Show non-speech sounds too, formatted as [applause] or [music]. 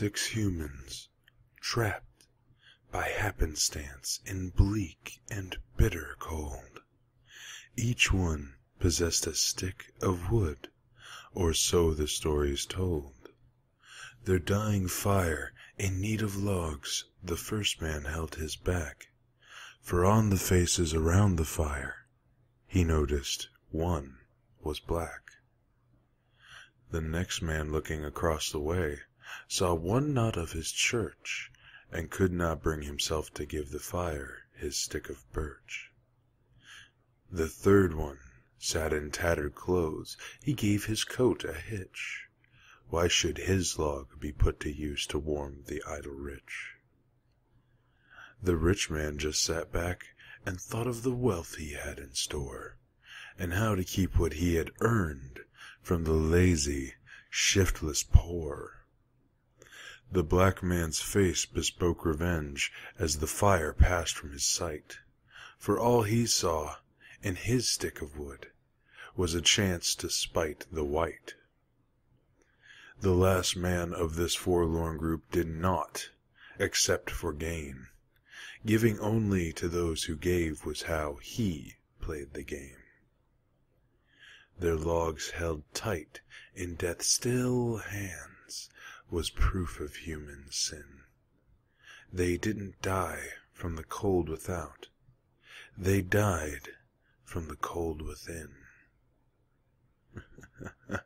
Six humans, trapped by happenstance in bleak and bitter cold. Each one possessed a stick of wood, or so the stories told. Their dying fire in need of logs, the first man held his back, for on the faces around the fire he noticed one was black. The next man looking across the way saw one not of his church, and could not bring himself to give the fire his stick of birch. The third one sat in tattered clothes, he gave his coat a hitch. Why should his log be put to use to warm the idle rich? The rich man just sat back and thought of the wealth he had in store, and how to keep what he had earned from the lazy, shiftless poor. The black man's face bespoke revenge as the fire passed from his sight, for all he saw in his stick of wood was a chance to spite the white. The last man of this forlorn group did naught except for gain. Giving only to those who gave was how he played the game. Their logs held tight in death's still hands was proof of human sin. They didn't die from the cold without. They died from the cold within. [laughs]